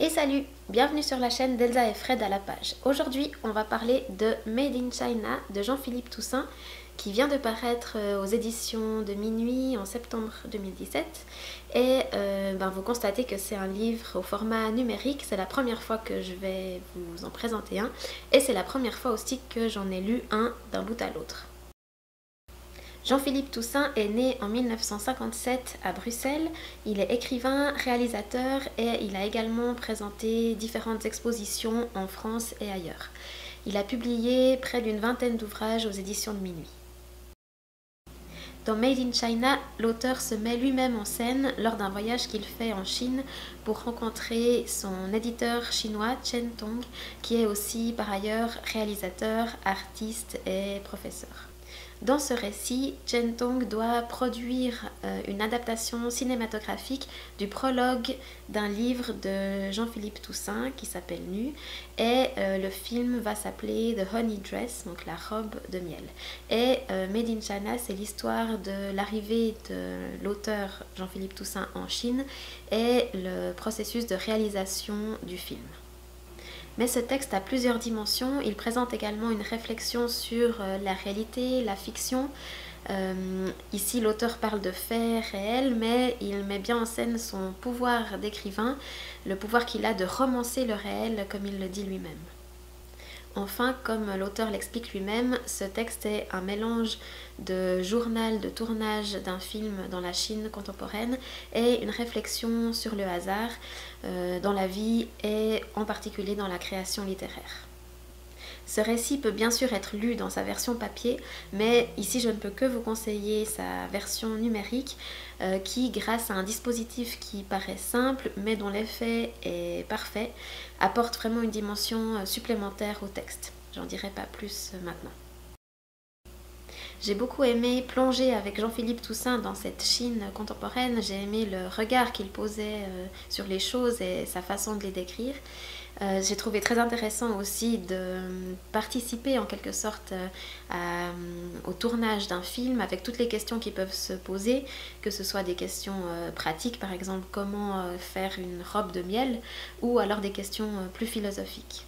Et salut, bienvenue sur la chaîne d'Elsa et Fred à la page. Aujourd'hui, on va parler de Made in China de Jean-Philippe Toussaint qui vient de paraître euh, aux éditions de Minuit en septembre 2017. Et euh, ben, vous constatez que c'est un livre au format numérique. C'est la première fois que je vais vous en présenter un. Et c'est la première fois aussi que j'en ai lu un d'un bout à l'autre. Jean-Philippe Toussaint est né en 1957 à Bruxelles. Il est écrivain, réalisateur et il a également présenté différentes expositions en France et ailleurs. Il a publié près d'une vingtaine d'ouvrages aux éditions de Minuit. Dans Made in China, l'auteur se met lui-même en scène lors d'un voyage qu'il fait en Chine pour rencontrer son éditeur chinois Chen Tong, qui est aussi par ailleurs réalisateur, artiste et professeur. Dans ce récit, Chen Tong doit produire euh, une adaptation cinématographique du prologue d'un livre de Jean-Philippe Toussaint qui s'appelle Nu et euh, le film va s'appeler The Honey Dress, donc la robe de miel. Et euh, Made in China, c'est l'histoire de l'arrivée de l'auteur Jean-Philippe Toussaint en Chine et le processus de réalisation du film. Mais ce texte a plusieurs dimensions. Il présente également une réflexion sur euh, la réalité, la fiction. Euh, ici, l'auteur parle de faits réels, mais il met bien en scène son pouvoir d'écrivain, le pouvoir qu'il a de romancer le réel, comme il le dit lui-même. Enfin, comme l'auteur l'explique lui-même, ce texte est un mélange de journal de tournage d'un film dans la Chine contemporaine et une réflexion sur le hasard euh, dans la vie et en particulier dans la création littéraire. Ce récit peut bien sûr être lu dans sa version papier, mais ici je ne peux que vous conseiller sa version numérique euh, qui, grâce à un dispositif qui paraît simple mais dont l'effet est parfait, apporte vraiment une dimension euh, supplémentaire au texte. J'en dirai pas plus euh, maintenant. J'ai beaucoup aimé plonger avec Jean-Philippe Toussaint dans cette Chine contemporaine. J'ai aimé le regard qu'il posait sur les choses et sa façon de les décrire. Euh, j'ai trouvé très intéressant aussi de participer en quelque sorte euh, au tournage d'un film avec toutes les questions qui peuvent se poser, que ce soit des questions euh, pratiques par exemple comment faire une robe de miel ou alors des questions plus philosophiques.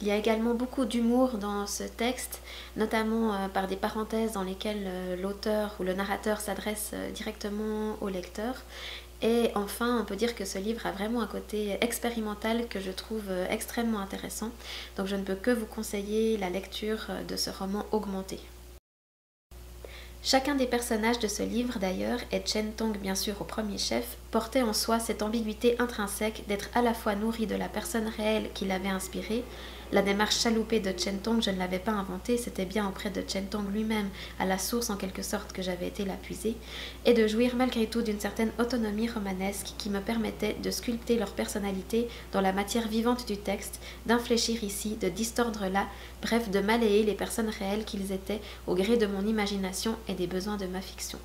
Il y a également beaucoup d'humour dans ce texte, notamment par des parenthèses dans lesquelles l'auteur ou le narrateur s'adresse directement au lecteur. Et enfin, on peut dire que ce livre a vraiment un côté expérimental que je trouve euh, extrêmement intéressant. Donc je ne peux que vous conseiller la lecture euh, de ce roman augmenté. Chacun des personnages de ce livre d'ailleurs, et Chen Tong bien sûr au premier chef, portait en soi cette ambiguïté intrinsèque d'être à la fois nourri de la personne réelle qui l'avait inspiré, la démarche chaloupée de Chen Tong, je ne l'avais pas inventée, c'était bien auprès de Chen Tong lui-même, à la source en quelque sorte que j'avais été la puiser, et de jouir malgré tout d'une certaine autonomie romanesque qui me permettait de sculpter leur personnalité dans la matière vivante du texte, d'infléchir ici, de distordre là, bref de malayer les personnes réelles qu'ils étaient au gré de mon imagination des besoins de ma fiction.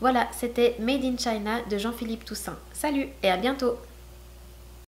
Voilà, c'était Made in China de Jean-Philippe Toussaint. Salut et à bientôt